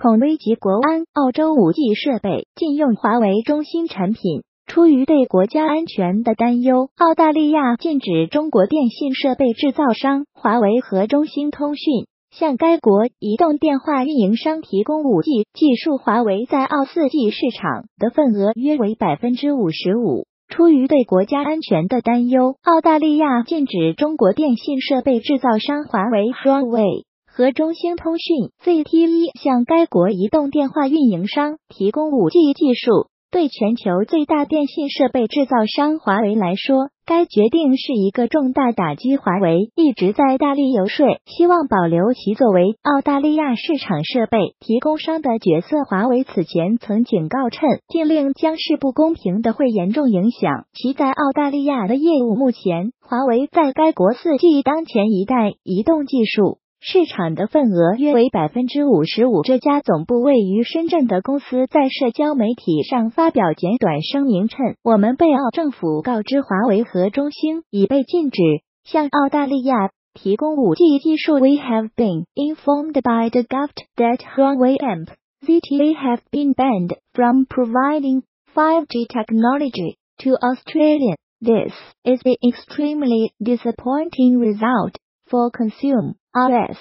恐危及国安。澳洲五 G 设备禁用华为、中兴产品，出于对国家安全的担忧，澳大利亚禁止中国电信设备制造商华为和中兴通讯向该国移动电话运营商提供五 G 技术。华为在澳四 G 市场的份额约为百分之五十五。出于对国家安全的担忧，澳大利亚禁止中国电信设备制造商华为 （Huawei） 和中兴通讯 （ZTE） 向该国移动电话运营商提供五 G 技术。对全球最大电信设备制造商华为来说，该决定是一个重大打击。华为一直在大力游说，希望保留其作为澳大利亚市场设备提供商的角色。华为此前曾警告称，禁令将是不公平的，会严重影响其在澳大利亚的业务。目前，华为在该国四 G 当前一代移动技术。市场的份额约为百分之五十五。这家总部位于深圳的公司在社交媒体上发表简短声明称：“我们被澳政府告知，华为和中兴已被禁止向澳大利亚提供五 G 技术。We have been informed by the government that Huawei and ZTE have been banned from providing 5G technology to Australia. This is an extremely disappointing result for consume, R S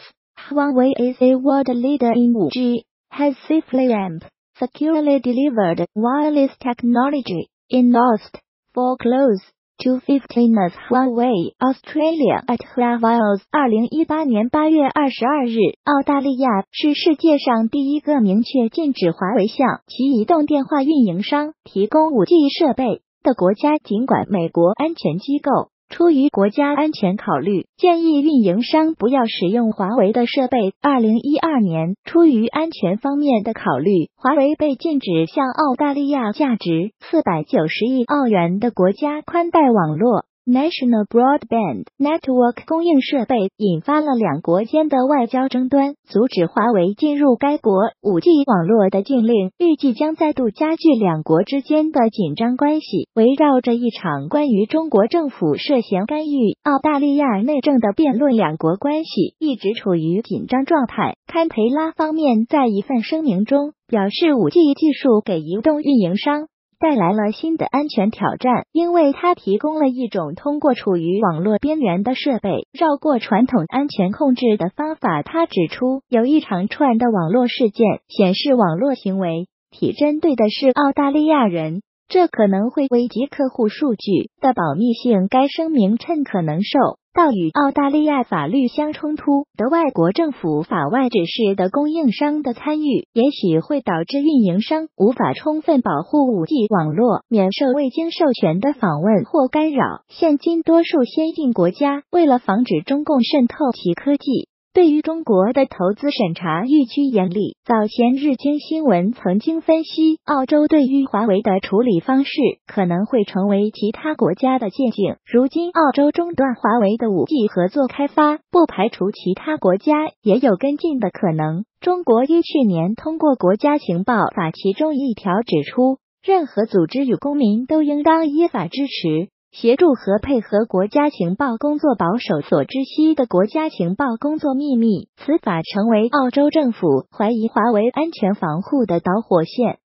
Huawei is a world leader in 5G, has safely and securely delivered wireless technology in Lost for close to 15 years. Huawei Australia at Huawei 二零一八年八月二十二日，澳大利亚是世界上第一个明确禁止华为向其移动电话运营商提供 5G 设备的国家。尽管美国安全机构。出于国家安全考虑，建议运营商不要使用华为的设备。二零一二年，出于安全方面的考虑，华为被禁止向澳大利亚价值四百九十亿澳元的国家宽带网络。National Broadband Network 供应设备引发了两国间的外交争端，阻止华为进入该国 5G 网络的禁令，预计将再度加剧两国之间的紧张关系。围绕着一场关于中国政府涉嫌干预澳大利亚内政的辩论，两国关系一直处于紧张状态。堪培拉方面在一份声明中表示，5G 技术给移动运营商。带来了新的安全挑战，因为它提供了一种通过处于网络边缘的设备绕过传统安全控制的方法。他指出，有一长串的网络事件显示，网络行为体针对的是澳大利亚人。这可能会危及客户数据的保密性。该声明称，可能受到与澳大利亚法律相冲突的外国政府法外指示的供应商的参与，也许会导致运营商无法充分保护五 G 网络，免受未经授权的访问或干扰。现今，多数先进国家为了防止中共渗透其科技。对于中国的投资审查愈趋严厉。早前日经新闻曾经分析，澳洲对于华为的处理方式可能会成为其他国家的借鉴。如今，澳洲中断华为的五 G 合作开发，不排除其他国家也有跟进的可能。中国于去年通过国家情报法，其中一条指出，任何组织与公民都应当依法支持。协助和配合国家情报工作，保守所知悉的国家情报工作秘密。此法成为澳洲政府怀疑华为安全防护的导火线。